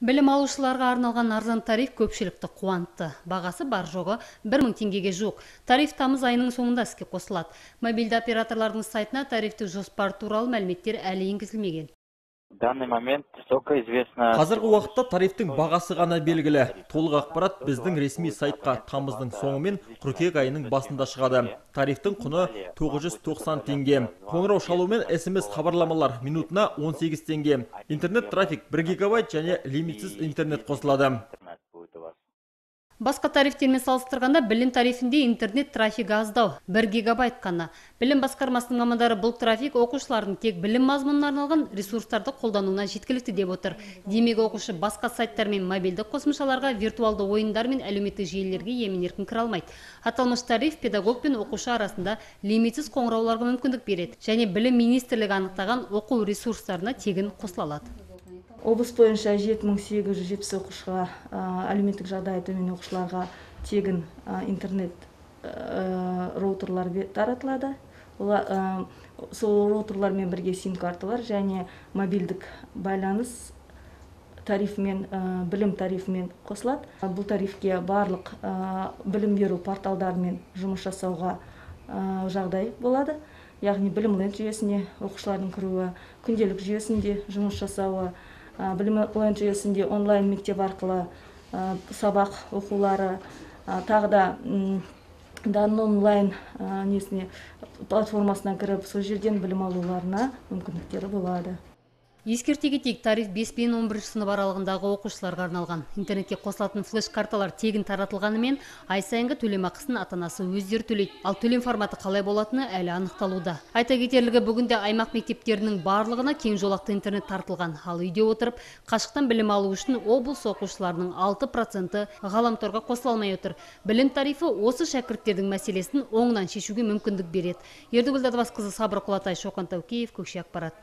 Білім алушыларға арналған арзан тариф көпшілікті қуантты. Бағасы бар жоғы 1000 теңгеге жуық. Тариф тамыз айының соңында іске қосылады. Мобильді операторлардың сайтына тарифтік жоспар туралы мәліметтер әлі енгізілмеген. В данный момент только известно... Қазіргі уақытта тарифтің бағасы ғана белгілі. Толық ақпарат біздің ресми сайтқа тамыздың соңы мен қыркүйек айының басында шығады. Тарифтің құны 990 теңге. Қоңырау шалу мен SMS хабарламалар минутына 18 теңге. Интернет трафик 1 гигабайт және лимитсіз интернет қосылады. Басқа тарифтермен салыстырғанда білім тарифінде интернет трафигі аздау, 1 гигабайт қана. Білім басқармасының мамандары бұл трафик оқушылардың тек білім мазмұнына арналған ресурстарды қолдануына жеткілікті деп отыр. Демек оқушы басқа сайттар мен мобильді қосымшаларға, виртуалды ойындар мен әлеуметтік желілерге емін-еркін кіре алмайды. Аталмыш тариф педагог пен оқушы арасында лимитсіз қоңырауларға мүмкіндік береді және білім министрлігі анықтаған оқу ресурстарына тегін қосыла алады. Облыс бойынша 7870 оқушыға әлеуметтік жағдайы төмен оқушыларға тегін интернет роутерлар таратылады. Сол роутерлармен бірге сим карталар және мобильдік байланыс тарифімен білім тарифімен қосылады. Бұл тарифке барлық білім беру порталдарымен жұмыс жасауға жағдай болады. Яғни білім ленд жүйесіне оқушылардың кіруі күнделік жүйесінде жұмыс жасауы білім ленд жүйесінде онлайн мектеп арқылы сабақ оқулары тағы да дан онлайн несіне платформасына кіріп сол жерден білім алуларына мүмкіндіктері болады. Ескерте кетейік, тариф 5 пен 11 сынып аралығындағы оқушыларға арналған. Интернетке қосылатын флеш карталар тегін таратылғанымен, ай сайынғы төлем ақысын ата-анасы өздері төлейді. Ал төлем форматы қалай болатыны әлі анықталуда. Айта кетерлігі бүгінде аймақ мектептерінің барлығына кең жолақты интернет тартылған. Ал үйде отырып, қашықтан білім алу үшін облыс оқушыларының 6% ғаламторға қосыла алмай отыр. Білім тарифі осы шәкірттердің мәселесін оңынан шешуге мүмкіндік береді. Ердігүл Дадыбасқызы Сабыр Құлатай Шоқан Таукеев, Көкше ақпарат.